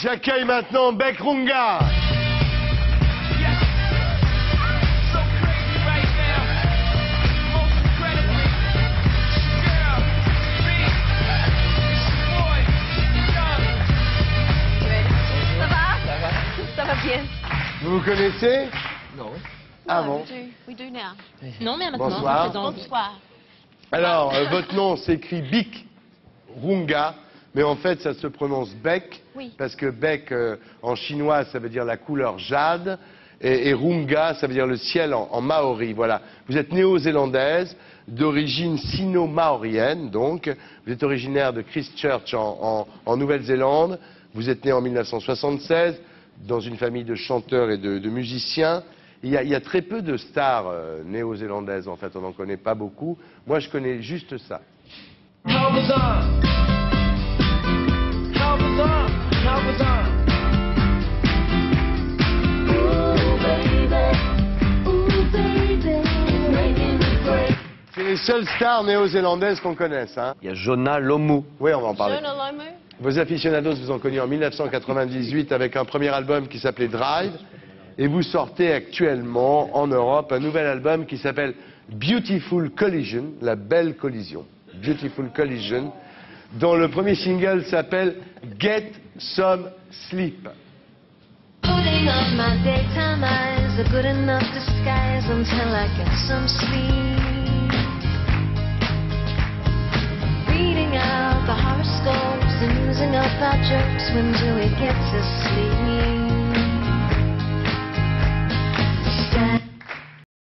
J'accueille maintenant Beck Runga. So crazy right now. Most incredibly. Girl, big. Boy, young. Ça va Ça va bien. Vous vous connaissez? Non. Ah bon We do, we do now. Non, mais maintenant, Bonsoir. on présente. Bonsoir. Alors, euh, votre nom s'écrit Bik Runga, mais en fait, ça se prononce Beck, Oui. parce que Beck, euh, en chinois, ça veut dire la couleur jade, et, et Runga, ça veut dire le ciel en, en maori. Voilà. Vous êtes néo-zélandaise, d'origine sino-maorienne, donc. Vous êtes originaire de Christchurch, en, en- en Nouvelle-Zélande. Vous êtes né en 1976, dans une famille de chanteurs et de, de musiciens. Il y, a, il y a très peu de stars euh, néo-zélandaises, en fait, on n'en connaît pas beaucoup. Moi, je connais juste ça. Seules stars néo-zélandaises qu'on connaisse. Hein. Il y a Jonah Lomu. Oui, on va en parler. Jonah Lomu? Vos aficionados vous ont connu en 1998 avec un premier album qui s'appelait Drive. Et vous sortez actuellement en Europe un nouvel album qui s'appelle Beautiful Collision, la belle collision. Beautiful Collision, dont le premier single s'appelle Get Some Sleep. My daytime eyes, good enough disguise until I get some sleep. about jokes when Dewey gets asleep.